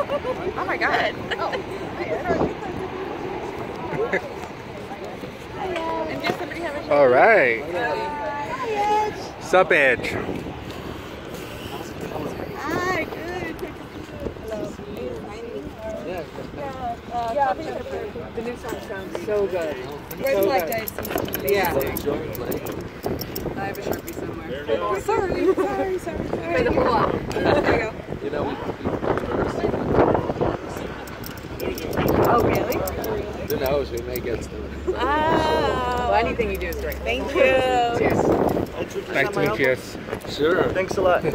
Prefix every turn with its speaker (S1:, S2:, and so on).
S1: Oh my god. and did somebody have a show?
S2: All right. Sup, Edge?
S1: Hi, good. Hello.
S3: Yeah, uh, the new song sounds so good.
S1: Where's
S3: So
S1: my dice?
S3: Yeah.
S1: I have a sharpie somewhere.
S3: Oh, sorry, sorry, sorry.
S1: Play the pull up. There you go.
S4: You know,
S1: Oh, really?
S4: Who knows? We may get to it.
S1: Oh.
S3: Well, anything you do is great.
S1: Thank you.
S3: Cheers.
S2: Nice to meet you. Yes.
S4: Sure.
S5: Thanks a lot.